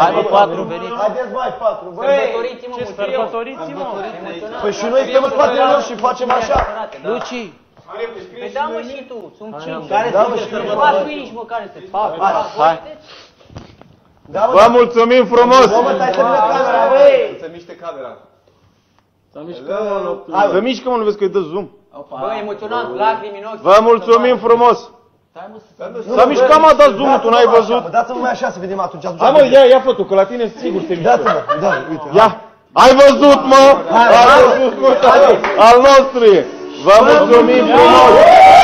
Hai mă, patru, veniți. Haideți mai patru, băi. Sărbătoriți-mă, Ce mă, sărbătoriți, mă? Păi și noi stăm în spatele lor și facem așa. Luci, Păi da, mă, și tu, sunt cinci. Care da, mă, și Patru inși, mă, care sunteți? Patru. hai. Da, mă, Vă mulțumim frumos! Bă, mă, stai să vină camera, băi. Să miște camera. Hai, Să mișcă, mă, nu vezi că îi dă zoom? Bă, emoționant, lacrimi în ochi. Vă mulțumim frumos! S-a mișcat, mă, dă zoom tu n-ai văzut? Dați-mă mai așa să vedem atunci. atunci Hai mă, ia, ia foto, că la tine sigur se mișcă. Dați-mă, da, uite. Ia! Ai văzut, mă? Ai văzut, mă? Al nostru e! Vă mulțumim frumos!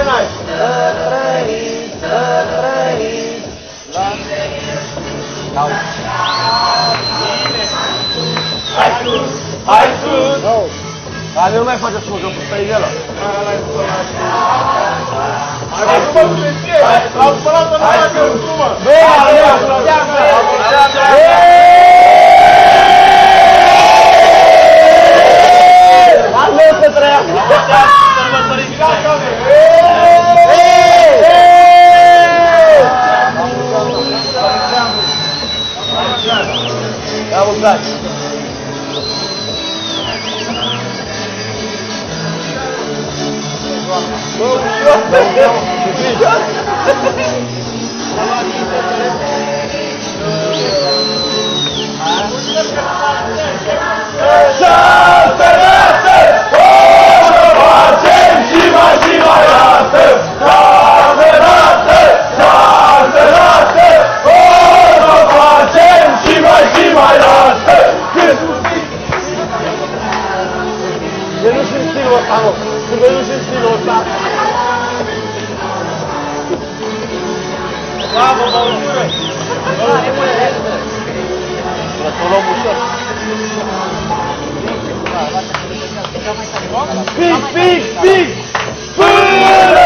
Am care n-ai. Hai sus! Dar nu mai face să mă joc cu spărinela. Hai sus! Hai sus! Am spălat-o în aia că sumă! Băi, Alo Oh, Big, big, big! Fire!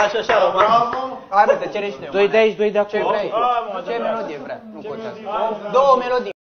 Lași așa, rămân. Hai, bă, te cere și noi. Doi de aici, doi de Ce acolo. vrei? Ce melodie vrea? Nu contează. Două melodii.